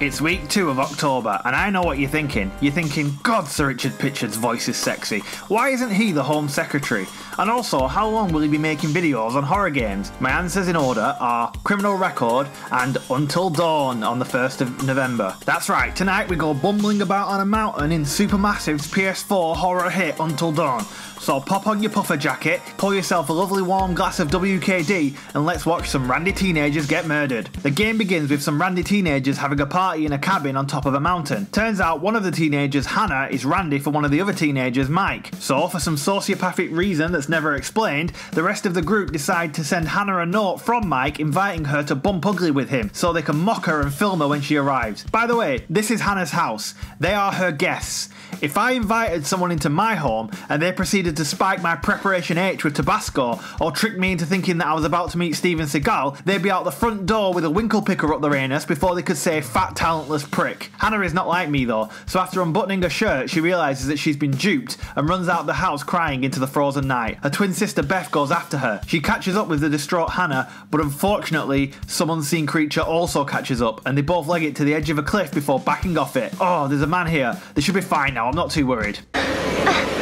It's week two of October, and I know what you're thinking. You're thinking, God, Sir Richard Pitchard's voice is sexy. Why isn't he the Home Secretary? And also, how long will he be making videos on horror games? My answers in order are Criminal Record and Until Dawn on the 1st of November. That's right, tonight we go bumbling about on a mountain in Supermassive's PS4 horror hit Until Dawn. So pop on your puffer jacket, pour yourself a lovely warm glass of WKD, and let's watch some randy teenagers get murdered. The game begins with some randy teenagers having a party in a cabin on top of a mountain. Turns out one of the teenagers, Hannah, is randy for one of the other teenagers, Mike. So, for some sociopathic reason that's never explained, the rest of the group decide to send Hannah a note from Mike inviting her to bump ugly with him so they can mock her and film her when she arrives. By the way, this is Hannah's house. They are her guests. If I invited someone into my home and they proceeded to spike my preparation H with Tabasco or trick me into thinking that I was about to meet Steven Seagal, they'd be out the front door with a winkle picker up their anus before they could say fat talentless prick. Hannah is not like me though, so after unbuttoning her shirt, she realises that she's been duped and runs out the house crying into the frozen night. Her twin sister Beth goes after her. She catches up with the distraught Hannah, but unfortunately, some unseen creature also catches up and they both leg it to the edge of a cliff before backing off it. Oh, there's a man here. They should be fine now. I'm not too worried.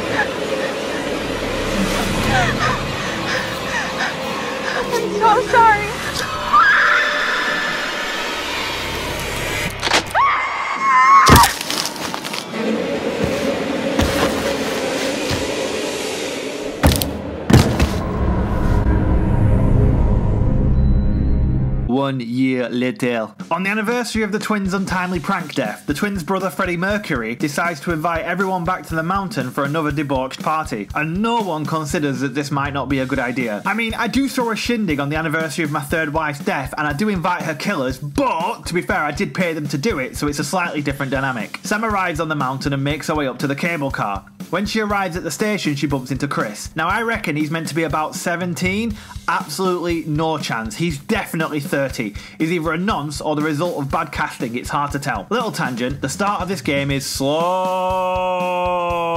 One year later. On the anniversary of the twins' untimely prank death, the twins' brother Freddie Mercury decides to invite everyone back to the mountain for another debauched party, and no one considers that this might not be a good idea. I mean, I do throw a shindig on the anniversary of my third wife's death, and I do invite her killers, but to be fair, I did pay them to do it, so it's a slightly different dynamic. Sam arrives on the mountain and makes her way up to the cable car. When she arrives at the station, she bumps into Chris. Now, I reckon he's meant to be about 17. Absolutely no chance. He's definitely 30. He's either a nonce or the result of bad casting. It's hard to tell. Little tangent the start of this game is slow.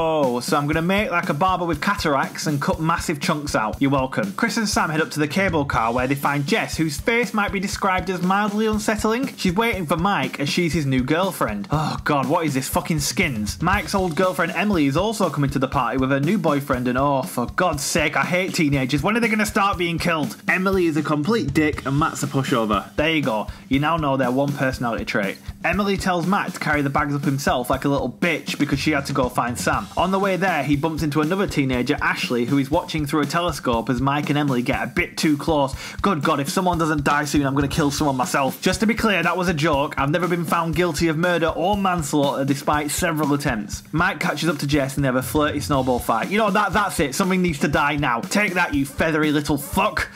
So I'm to make like a barber with cataracts and cut massive chunks out. You're welcome. Chris and Sam head up to the cable car where they find Jess, whose face might be described as mildly unsettling. She's waiting for Mike as she's his new girlfriend. Oh god, what is this fucking skins? Mike's old girlfriend Emily is also coming to the party with her new boyfriend, and oh, for God's sake, I hate teenagers. When are they to start being killed? Emily is a complete dick, and Matt's a pushover. There you go. You now know their one personality trait. Emily tells Matt to carry the bags up himself like a little bitch because she had to go find Sam. On the way there, he bumps into another teenager, Ashley, who is watching through a telescope as Mike and Emily get a bit too close. Good God, if someone doesn't die soon, I'm going to kill someone myself. Just to be clear, that was a joke. I've never been found guilty of murder or manslaughter despite several attempts. Mike catches up to Jess and they have a flirty snowball fight. You know, that that's it. Something needs to die now. Take that, you feathery little fuck.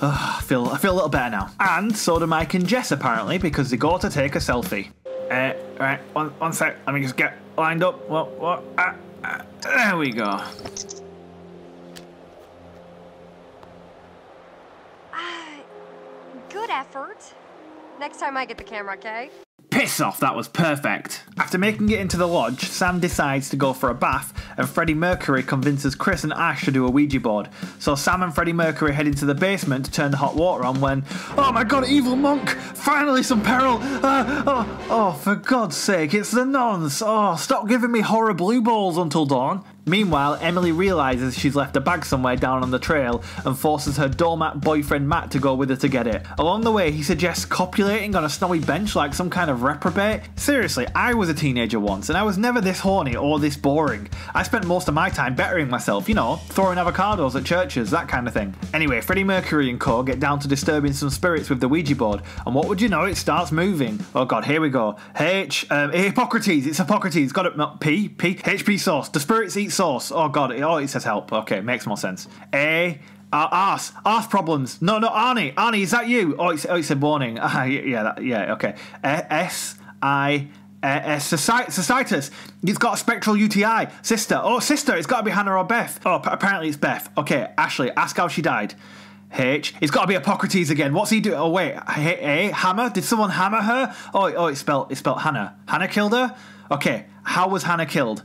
Ugh, I feel I feel a little better now. And so do Mike and Jess apparently because they go to take a selfie. Uh, right, one, one sec. Let me just get lined up. What? What? Ah, there we go. Ah, good effort. Next time I get the camera, okay? Piss off, that was perfect. After making it into the lodge, Sam decides to go for a bath, and Freddie Mercury convinces Chris and Ash to do a Ouija board. So Sam and Freddie Mercury head into the basement to turn the hot water on when, oh my god, evil monk! Finally some peril! Uh, oh, oh, for God's sake, it's the nuns! Oh, stop giving me horror blue balls until dawn. Meanwhile, Emily realizes she's left a bag somewhere down on the trail and forces her doormat boyfriend Matt to go with her to get it. Along the way, he suggests copulating on a snowy bench like some kind of reprobate. Seriously, I was a teenager once and I was never this horny or this boring. I spent most of my time bettering myself, you know, throwing avocados at churches, that kind of thing. Anyway, Freddie Mercury and co get down to disturbing some spirits with the Ouija board, and what would you know, it starts moving. Oh god, here we go. H, um, Hippocrates, it's Hippocrates, got it, P, P, HP sauce. The spirits eat sauce. Oh god, oh it says help. Okay, makes more sense. A. Uh, arse, arse problems. No, no, Arnie, Arnie, is that you? Oh, it's, oh, it said warning. Uh, yeah, that, yeah, okay. Uh, S I uh, uh, Societas. It's got a spectral UTI. Sister. Oh, sister. It's got to be Hannah or Beth. Oh, apparently it's Beth. Okay, Ashley. Ask how she died. H. It's got to be Hippocrates again. What's he doing? Oh wait, A. Hammer. Did someone hammer her? Oh, oh, it's spelled. It's spelled Hannah. Hannah killed her. Okay. How was Hannah killed?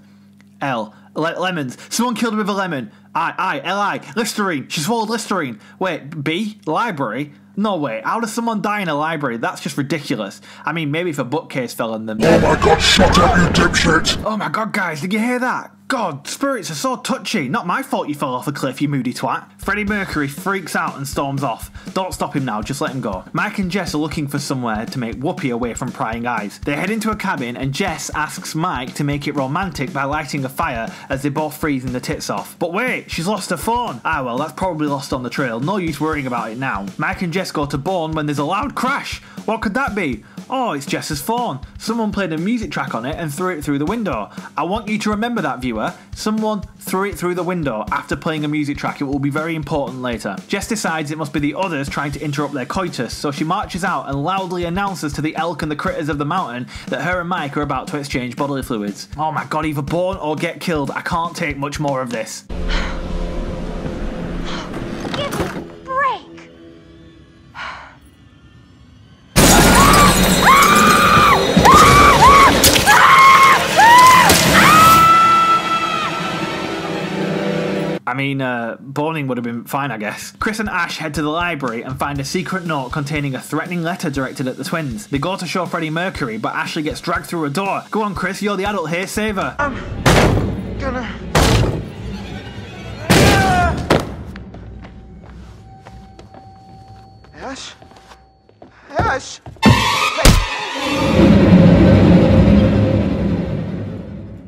L. Le- lemons. Someone killed her with a lemon. I, I, L-I. Listerine. She swallowed Listerine. Wait, B? Library? No way. How does someone die in a library? That's just ridiculous. I mean, maybe if a bookcase fell on them. Oh my god, shut up, you dipshit! Oh my god, guys, did you hear that? God, spirits are so touchy. Not my fault you fell off a cliff, you moody twat. Freddie Mercury freaks out and storms off. Don't stop him now, just let him go. Mike and Jess are looking for somewhere to make Whoopi away from prying eyes. They head into a cabin and Jess asks Mike to make it romantic by lighting a fire as they both freeze in the tits off. But wait, she's lost her phone. Ah well, that's probably lost on the trail. No use worrying about it now. Mike and Jess go to Bourne when there's a loud crash. What could that be? Oh, it's Jess's phone. Someone played a music track on it and threw it through the window. I want you to remember that, viewer. Someone threw it through the window after playing a music track. It will be very important later. Jess decides it must be the others trying to interrupt their coitus, so she marches out and loudly announces to the elk and the critters of the mountain that her and Mike are about to exchange bodily fluids. Oh my god, either born or get killed. I can't take much more of this. Mean, uh, boning would have been fine, I guess. Chris and Ash head to the library and find a secret note containing a threatening letter directed at the twins. They go to show Freddie Mercury, but Ashley gets dragged through a door. Go on, Chris, you're the adult here, save her. Gonna. Ash? Ash?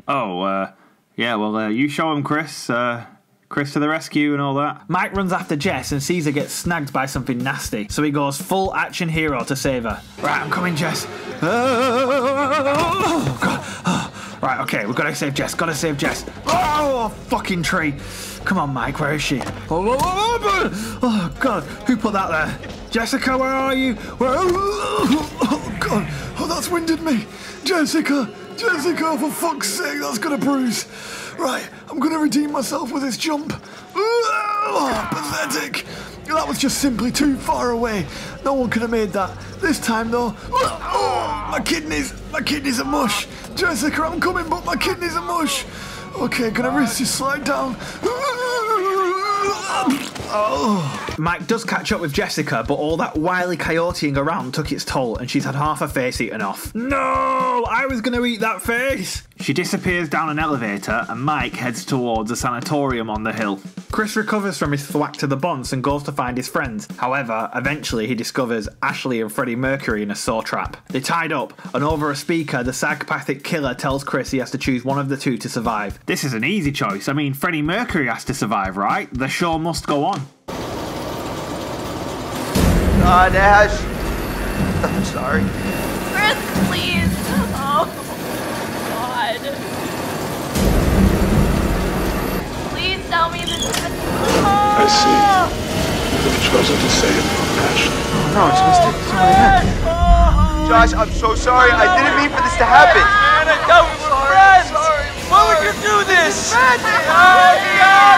Oh, uh, yeah, well, uh, you show him, Chris. Uh, Chris to the rescue and all that. Mike runs after Jess and sees her get snagged by something nasty, so he goes full action hero to save her. Right, I'm coming, Jess. Oh, God. Oh. Right, okay, we've got to save Jess. Got to save Jess. Oh, fucking tree. Come on, Mike, where is she? Oh, oh, oh, oh, oh God, who put that there? Jessica, where are you? Where? Oh, oh, oh God. Oh, that's winded me. Jessica, Jessica, for fuck's sake, that's gonna bruise. Right, I'm gonna redeem myself with this jump. Oh, pathetic. That was just simply too far away. No one could have made that. This time, though. Oh, my kidneys, my kidneys are mush. Jessica, I'm coming, but my kidneys are mush. Okay, gonna risk you slide down. Oh. Mike does catch up with Jessica, but all that wily coyoteing around took its toll, and she's had half her face eaten off. No! I was gonna eat that face! She disappears down an elevator, and Mike heads towards a sanatorium on the hill. Chris recovers from his thwack to the bonds and goes to find his friends. However, eventually he discovers Ashley and Freddie Mercury in a saw trap. They're tied up, and over a speaker, the psychopathic killer tells Chris he has to choose one of the two to survive. This is an easy choice. I mean, Freddie Mercury has to survive, right? The show must go on. God, Ash. I'm sorry. Chris, please. Oh, God. Please tell me this is. I see. Oh. You have chosen to save Ashley. No, it's a mistake. It's not what I meant. Josh, I'm so sorry. I didn't mean for this to happen. Anna, that was friends. Sorry, Why would you do this? Oh God,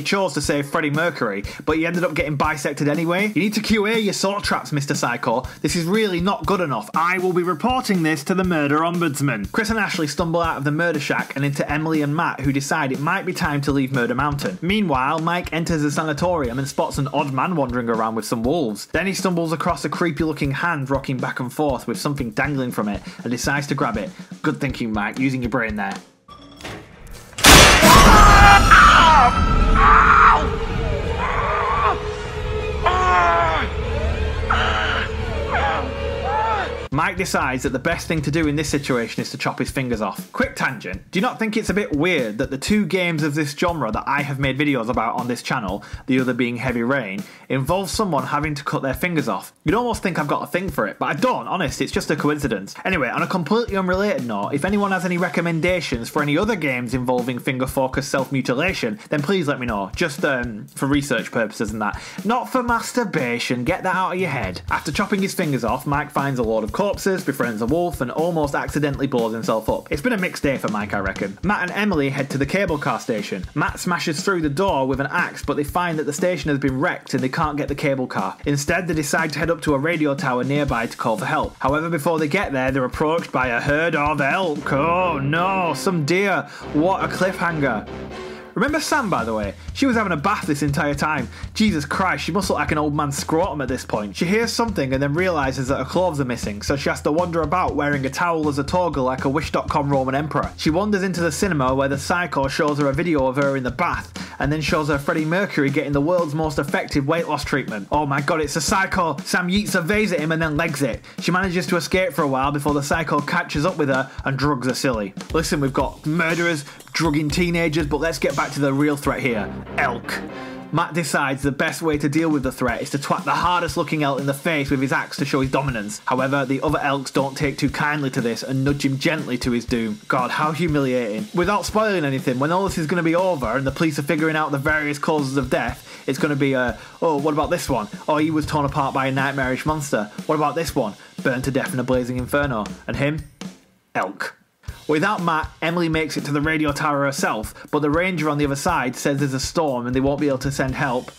Chose to save Freddie Mercury, but he ended up getting bisected anyway. You need to QA your sort traps, Mr. Psycho. This is really not good enough. I will be reporting this to the murder ombudsman. Chris and Ashley stumble out of the murder shack and into Emily and Matt, who decide it might be time to leave Murder Mountain. Meanwhile, Mike enters the sanatorium and spots an odd man wandering around with some wolves. Then he stumbles across a creepy looking hand rocking back and forth with something dangling from it and decides to grab it. Good thinking, Mike, using your brain there. Ah! Ah! Mike decides that the best thing to do in this situation is to chop his fingers off. Quick tangent. Do you not think it's a bit weird that the two games of this genre that I have made videos about on this channel, the other being Heavy Rain, involve someone having to cut their fingers off? You'd almost think I've got a thing for it, but I don't, honest, it's just a coincidence. Anyway, on a completely unrelated note, if anyone has any recommendations for any other games involving finger focus self mutilation, then please let me know. Just um, for research purposes and that. Not for masturbation, get that out of your head. After chopping his fingers off, Mike finds a load of corpses, befriends a wolf, and almost accidentally blows himself up. It's been a mixed day for Mike, I reckon. Matt and Emily head to the cable car station. Matt smashes through the door with an axe, but they find that the station has been wrecked and they can't get the cable car. Instead, they decide to head up to a radio tower nearby to call for help. However, before they get there, they're approached by a herd of elk. Oh no, some deer. What a cliffhanger. Remember Sam, by the way? She was having a bath this entire time. Jesus Christ, she must look like an old man's scrotum at this point. She hears something and then realises that her clothes are missing, so she has to wander about wearing a towel as a toga like a Wish.com Roman emperor. She wanders into the cinema where the psycho shows her a video of her in the bath and then shows her Freddie Mercury getting the world's most effective weight loss treatment. Oh my god, it's a psycho! Sam yeets a vase at him and then legs it. She manages to escape for a while before the psycho catches up with her and drugs her silly. Listen, we've got murderers, drugging teenagers, but let's get back to the real threat here elk. Matt decides the best way to deal with the threat is to twat the hardest looking elk in the face with his axe to show his dominance. However, the other elks don't take too kindly to this and nudge him gently to his doom. God, how humiliating. Without spoiling anything, when all this is going to be over and the police are figuring out the various causes of death, it's going to be a, oh, what about this one? Oh, he was torn apart by a nightmarish monster. What about this one? Burned to death in a blazing inferno. And him? Elk. Without Matt, Emily makes it to the radio tower herself, but the ranger on the other side says there's a storm and they won't be able to send help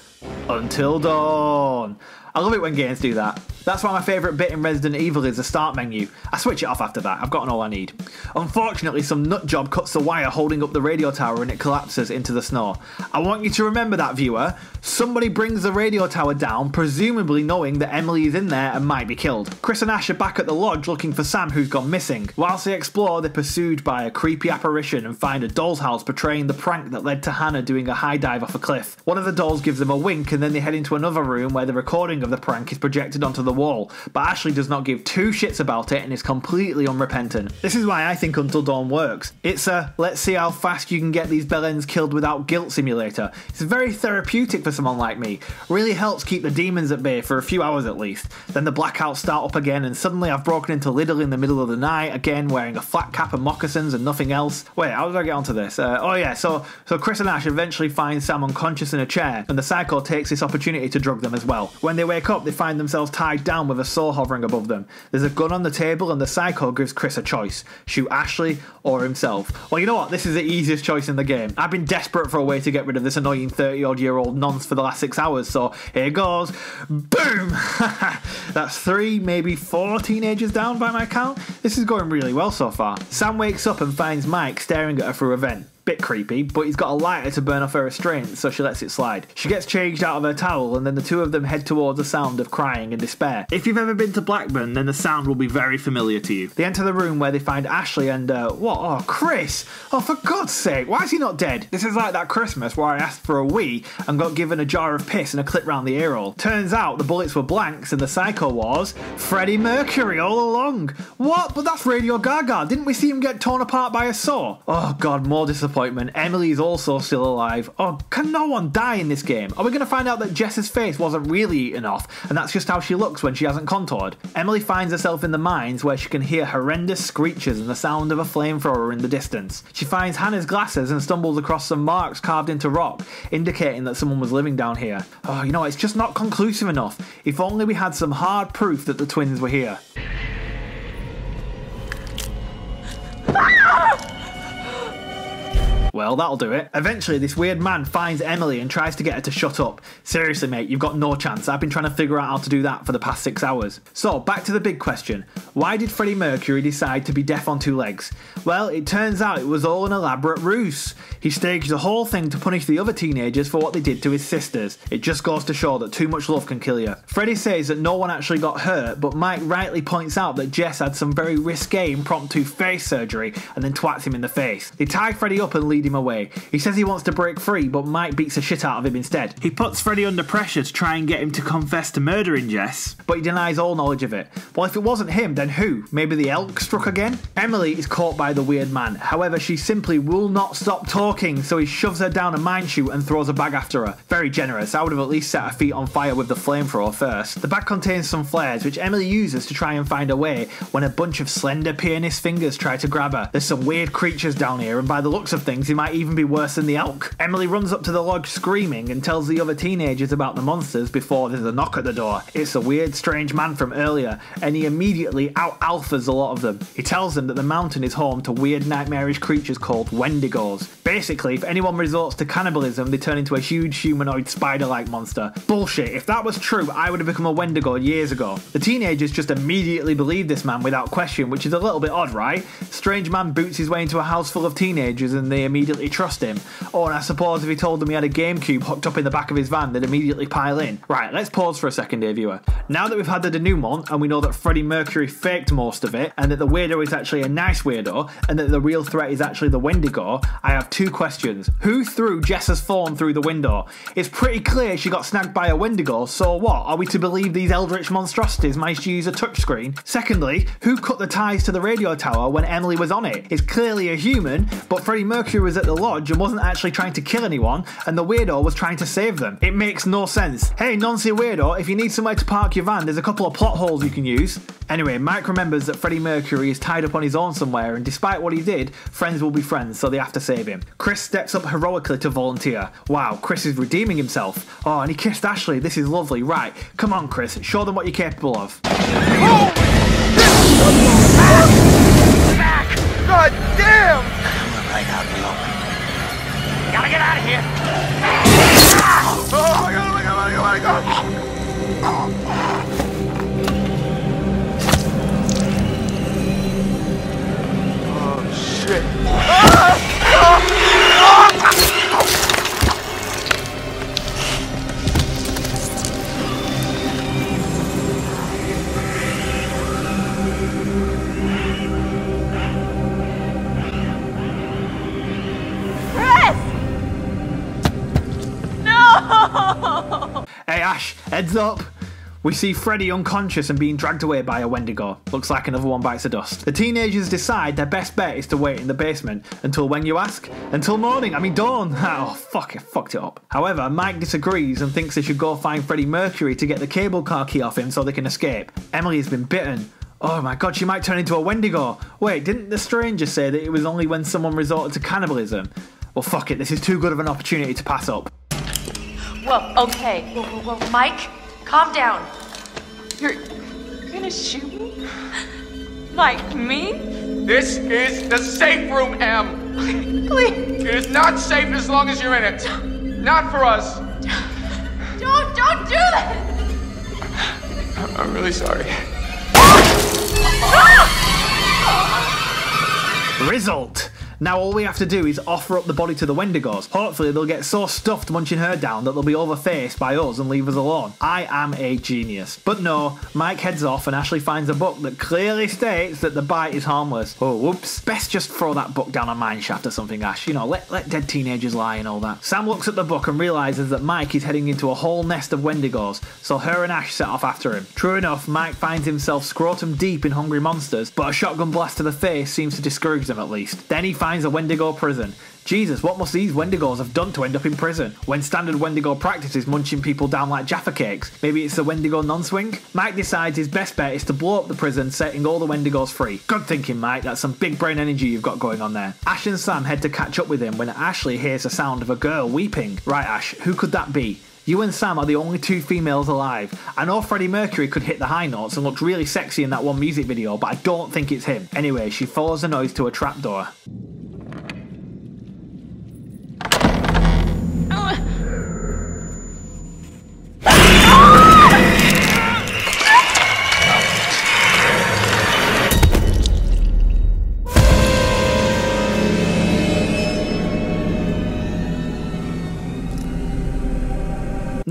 until dawn. I love it when games do that. That's why my favourite bit in Resident Evil is the start menu. I switch it off after that, I've gotten all I need. Unfortunately, some nut job cuts the wire holding up the radio tower and it collapses into the snow. I want you to remember that, viewer. Somebody brings the radio tower down, presumably knowing that Emily is in there and might be killed. Chris and Ash are back at the lodge looking for Sam, who's gone missing. Whilst they explore, they're pursued by a creepy apparition and find a doll's house portraying the prank that led to Hannah doing a high dive off a cliff. One of the dolls gives them a wink and then they head into another room where the recording of the prank is projected onto the wall, but Ashley does not give two shits about it and is completely unrepentant. This is why I think Until Dawn works. It's a let's see how fast you can get these bellends killed without guilt simulator. It's very therapeutic for someone like me. Really helps keep the demons at bay for a few hours at least. Then the blackouts start up again and suddenly I've broken into Lidl in the middle of the night, again wearing a flat cap and moccasins and nothing else. Wait, how did I get onto this? Uh, oh yeah, so so Chris and Ash eventually find Sam unconscious in a chair and the psycho takes this opportunity to drug them as well. When they wake up, they find themselves tied down with a saw hovering above them. There's a gun on the table, and the psycho gives Chris a choice shoot Ashley or himself. Well, you know what? This is the easiest choice in the game. I've been desperate for a way to get rid of this annoying 30 odd year old nonce for the last six hours, so here goes. Boom! That's three, maybe four teenagers down by my count. This is going really well so far. Sam wakes up and finds Mike staring at her through a vent bit creepy, but he's got a lighter to burn off her restraint, so she lets it slide. She gets changed out of her towel, and then the two of them head towards a sound of crying and despair. If you've ever been to Blackburn, then the sound will be very familiar to you. They enter the room where they find Ashley and, uh, what? Oh, Chris! Oh, for God's sake, why is he not dead? This is like that Christmas where I asked for a wee and got given a jar of piss and a clip round the ear hole. Turns out the bullets were blanks, and the psycho was Freddie Mercury all along. What? But that's Radio Gaga. Didn't we see him get torn apart by a saw? Oh, God, more disappointment disappointment. Emily is also still alive. Oh, can no one die in this game? Are we going to find out that Jess's face wasn't really eaten off, and that's just how she looks when she hasn't contoured? Emily finds herself in the mines where she can hear horrendous screeches and the sound of a flamethrower in the distance. She finds Hannah's glasses and stumbles across some marks carved into rock, indicating that someone was living down here. Oh, you know, it's just not conclusive enough. If only we had some hard proof that the twins were here. Well, that'll do it. Eventually, this weird man finds Emily and tries to get her to shut up. Seriously, mate, you've got no chance. I've been trying to figure out how to do that for the past six hours. So, back to the big question why did Freddie Mercury decide to be death on two legs? Well, it turns out it was all an elaborate ruse. He staged the whole thing to punish the other teenagers for what they did to his sisters. It just goes to show that too much love can kill you. Freddie says that no one actually got hurt, but Mike rightly points out that Jess had some very risque impromptu face surgery and then twats him in the face. They tie Freddie up and lead him away. He says he wants to break free, but Mike beats the shit out of him instead. He puts Freddie under pressure to try and get him to confess to murdering Jess, but he denies all knowledge of it. Well, if it wasn't him, then who? Maybe the elk struck again? Emily is caught by the weird man. However, she simply will not stop talking, so he shoves her down a mine chute and throws a bag after her. Very generous. I would have at least set her feet on fire with the flamethrower first. The bag contains some flares, which Emily uses to try and find a way when a bunch of slender pianist fingers try to grab her. There's some weird creatures down here, and by the looks of things, might even be worse than the elk. Emily runs up to the lodge screaming and tells the other teenagers about the monsters before there's a knock at the door. It's a weird, strange man from earlier, and he immediately out alphas a lot of them. He tells them that the mountain is home to weird, nightmarish creatures called Wendigos. Basically, if anyone resorts to cannibalism, they turn into a huge humanoid spider like monster. Bullshit. If that was true, I would have become a Wendigo years ago. The teenagers just immediately believe this man without question, which is a little bit odd, right? Strange man boots his way into a house full of teenagers and they immediately trust him. And I suppose if he told them he had a GameCube hooked up in the back of his van, they'd immediately pile in. Right, let's pause for a second, dear viewer. Now that we've had the denouement and we know that Freddie Mercury faked most of it, and that the weirdo is actually a nice weirdo, and that the real threat is actually the Wendigo, I have two questions. Who threw Jess's phone through the window? It's pretty clear she got snagged by a Wendigo, so what? Are we to believe these eldritch monstrosities managed to use a touchscreen? Secondly, who cut the ties to the radio tower when Emily was on it? It's clearly a human, but Freddie Mercury was at the lodge and wasn't actually trying to kill anyone, and the weirdo was trying to save them. It makes no sense. Hey, Nancy Weirdo, if you need somewhere to park your van, there's a couple of plot holes you can use. Anyway, Mike remembers that Freddie Mercury is tied up on his own somewhere, and despite what he did, friends will be friends, so they have to save him. Chris steps up heroically to volunteer. Wow, Chris is redeeming himself. Oh, and he kissed Ashley. This is lovely. Right, come on, Chris, show them what you're capable of. God We see Freddy unconscious and being dragged away by a Wendigo. Looks like another one bites the dust. The teenagers decide their best bet is to wait in the basement. Until when you ask? Until morning, I mean dawn! Oh, fuck, I fucked it up. However, Mike disagrees and thinks they should go find Freddie Mercury to get the cable car key off him so they can escape. Emily has been bitten. Oh my god, she might turn into a Wendigo. Wait, didn't the stranger say that it was only when someone resorted to cannibalism? Well, fuck it, this is too good of an opportunity to pass up. Whoa, okay. Whoa, whoa, whoa. Mike, calm down. You're, you're gonna shoot me? Like me? This is the safe room, Em. Please, It is not safe as long as you're in it. Not for us. don't, don't do that! I'm really sorry. Ah! Ah! Result! Now all we have to do is offer up the body to the Wendigos. Hopefully they'll get so stuffed munching her down that they'll be overfaced by us and leave us alone. I am a genius. But no, Mike heads off and Ashley finds a book that clearly states that the bite is harmless. Oh, whoops. Best just throw that book down a mine shaft or something, Ash. You know, let, let dead teenagers lie and all that. Sam looks at the book and realises that Mike is heading into a whole nest of Wendigos, so her and Ash set off after him. True enough, Mike finds himself scrotum deep in hungry monsters, but a shotgun blast to the face seems to discourage them at least. Then he finds a Wendigo prison. Jesus, what must these Wendigos have done to end up in prison? When standard Wendigo practice is munching people down like Jaffa cakes, maybe it's the Wendigo non-swing? Mike decides his best bet is to blow up the prison, setting all the Wendigos free. Good thinking, Mike, that's some big brain energy you've got going on there. Ash and Sam head to catch up with him when Ashley hears the sound of a girl weeping. Right, Ash, who could that be? You and Sam are the only two females alive. I know Freddie Mercury could hit the high notes and looked really sexy in that one music video, but I don't think it's him. Anyway, she follows the noise to a trapdoor.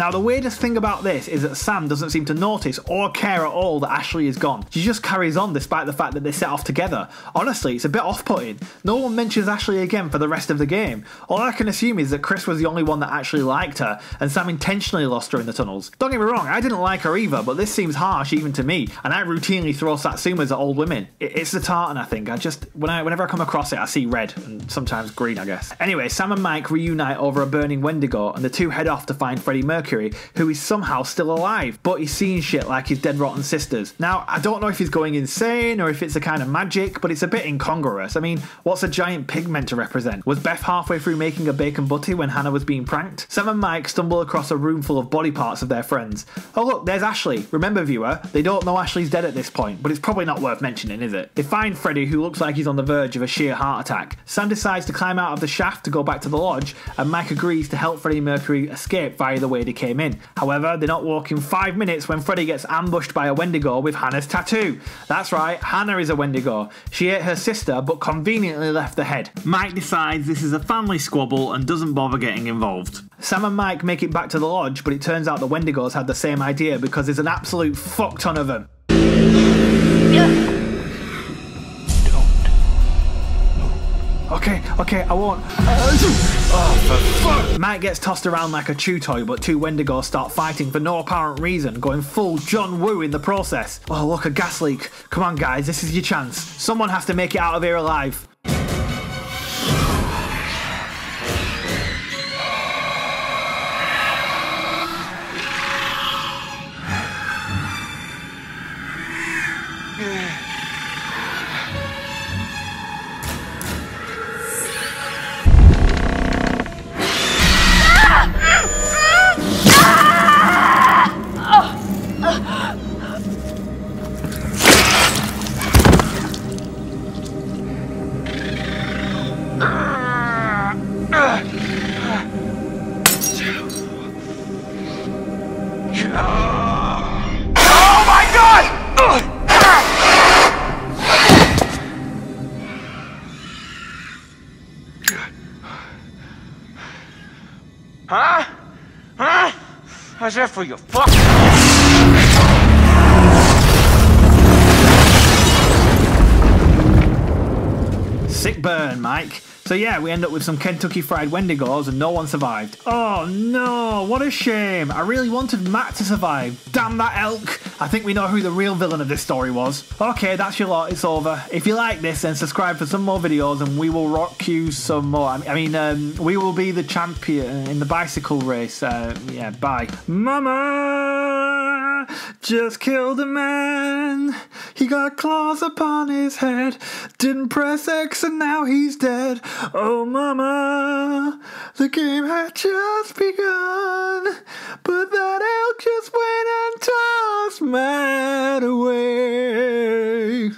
Now, the weirdest thing about this is that Sam doesn't seem to notice or care at all that Ashley is gone. She just carries on despite the fact that they set off together. Honestly, it's a bit off putting. No one mentions Ashley again for the rest of the game. All I can assume is that Chris was the only one that actually liked her, and Sam intentionally lost her in the tunnels. Don't get me wrong, I didn't like her either, but this seems harsh even to me, and I routinely throw Satsumas at old women. It's the tartan, I think. I just, when I, whenever I come across it, I see red, and sometimes green, I guess. Anyway, Sam and Mike reunite over a burning Wendigo, and the two head off to find Freddie Mercury Mercury, who is somehow still alive, but he's seeing shit like his dead rotten sisters. Now, I don't know if he's going insane or if it's a kind of magic, but it's a bit incongruous. I mean, what's a giant pig meant to represent? Was Beth halfway through making a bacon butty when Hannah was being pranked? Sam and Mike stumble across a room full of body parts of their friends. Oh look, there's Ashley. Remember, viewer, they don't know Ashley's dead at this point, but it's probably not worth mentioning, is it? They find Freddy, who looks like he's on the verge of a sheer heart attack. Sam decides to climb out of the shaft to go back to the lodge, and Mike agrees to help Freddie Mercury escape via the way they came in. However, they're not walking five minutes when Freddy gets ambushed by a Wendigo with Hannah's tattoo. That's right, Hannah is a Wendigo. She ate her sister, but conveniently left the head. Mike decides this is a family squabble and doesn't bother getting involved. Sam and Mike make it back to the lodge, but it turns out the Wendigos had the same idea because there's an absolute fuck ton of them. Okay, okay, I won't. Oh, for fuck! Mike gets tossed around like a chew toy, but two Wendigos start fighting for no apparent reason, going full John Woo in the process. Oh, look, a gas leak. Come on, guys, this is your chance. Someone has to make it out of here alive. How's for you? Yeah, we end up with some Kentucky Fried Wendigos and no one survived. Oh no, what a shame. I really wanted Matt to survive. Damn that elk. I think we know who the real villain of this story was. Okay, that's your lot, it's over. If you like this, then subscribe for some more videos and we will rock you some more. I mean, um, we will be the champion in the bicycle race. Uh, yeah, bye. Mama just killed a man. He got claws upon his head. Didn't press X and now he's dead. Oh, mama, the game had just begun. But that elk just went and tossed Matt away.